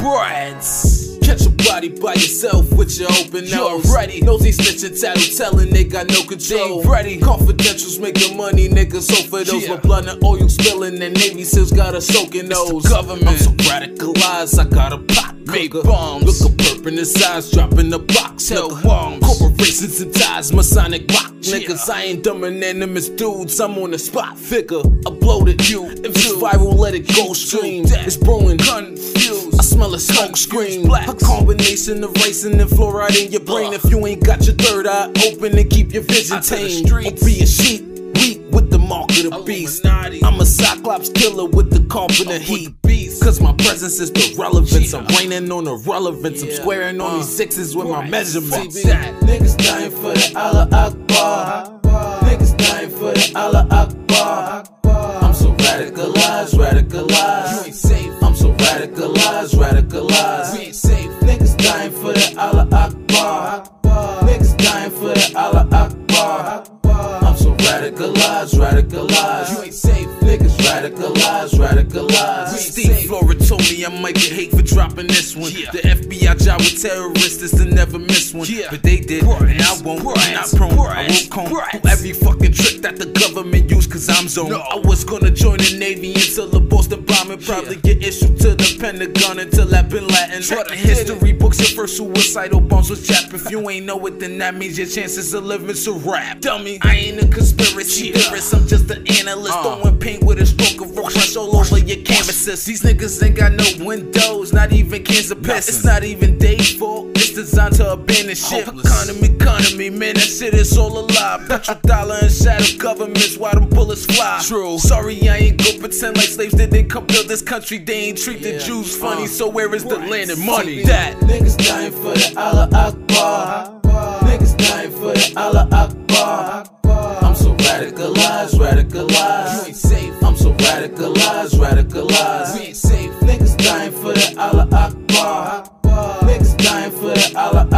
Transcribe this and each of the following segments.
Brats. Catch a body by yourself with your open nose. You ready? Nosy snitching, tattle telling they got no control. ready? Confidentials making money, niggas. So for those yeah. with blood and oil spilling, and Navy SEALs got a soaking nose. Government. I'm so radicalized, I got a Make bombs. Look a perp in his eyes, dropping the box. Hell bombs. Corporations and ties, Masonic rock. Niggas, I ain't dumb and enemies dudes. I'm on the spot figure. Uploaded you. If it's viral, let it go stream. It's brewing. Confused. I smell a smoke screen. A combination of racing and fluoride in your brain. If you ain't got your third eye open and keep your vision tame. Or be a sheep. Weak with the mark of the beast. I'm a cyclops killer with the confident heat. Cause my presence is the relevance. I'm raining on the relevance. I'm squaring on these sixes with my measurements. Niggas dying for the Allah Akbar. Niggas dying for the Allah Akbar. I'm so radicalized, radicalized. You ain't safe. I'm so radicalized, radicalized. We ain't safe. Niggas dying for the Allah Akbar. Niggas dying for the Allah Akbar. I'm so radicalized, radicalized. You ain't safe. Niggas radicalized, radicalized. Steve Flora told me I might get hate for dropping this one. Yeah. The FBI job with terrorists is to never miss one. Yeah. But they did, and I won't. I'm not prone. I won't comb through every fucking trick that the government used, cause I'm zoned. No. I was gonna join the Navy until the Boston bombing. Probably yeah. get issued to the Pentagon until I've been Latin. But in history books, your first suicidal bombs was Jap. If you ain't know it, then that means your chances of living's a rap. Dummy, I ain't a conspiracy theorist, I'm just an analyst. Uh. Throwing paint with a stroke of brush all over your canvases. These niggas ain't got no windows, not even cans of piss. It's not even day fault. It's designed to abandon ship. Economy, economy, man, that shit is all a lie. Petro dollar and shadow governments, why them bullets fly. True. Sorry, I ain't go pretend like slaves didn't come build this country. They ain't treat the yeah. Jews funny, uh, so where is the land and money? That niggas dying for the Allah Akbar. Niggas dying for the Allah Akbar. I'm so radicalized, radicalized. Radicalized, radicalized. We ain't safe. Niggas dying for the Allah Akbar. Niggas dying for the Allah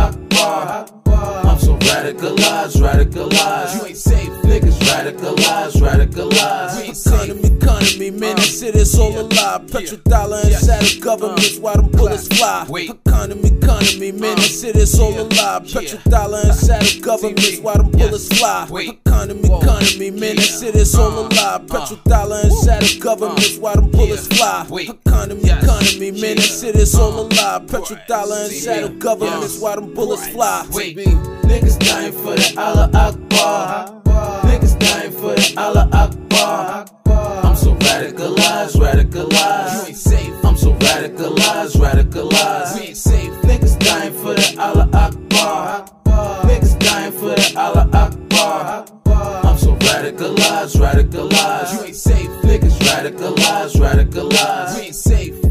radicalized, radicalized. You ain't safe. Niggas. Radicalized, radicalized. We safe economy, man, this shit is all a lie. Petrodollar and shadow governments, why them bullets fly? Economy, economy, man, this shit is all a lie. Petrodollar and shadow governments, why them bullets fly? Economy, economy, man, this shit is all a lie. Petrodollar and shadow governments, why them bullets fly? Economy, economy, man, this shit is all a lie. Uh. Petrodollar and shadow governments, why them bullets fly? Niggas dying for the Allah Akbar. Niggas dying for the Allah Akbar I'm so radicalized, radicalized. You ain't safe. I'm so radicalized, radicalized. We ain't safe. Niggas dying for the Allah Akbar. Niggas dying for the Allah Akbar. I'm so radicalized, radicalized. You ain't safe. Niggas radicalized, radicalized. We ain't safe.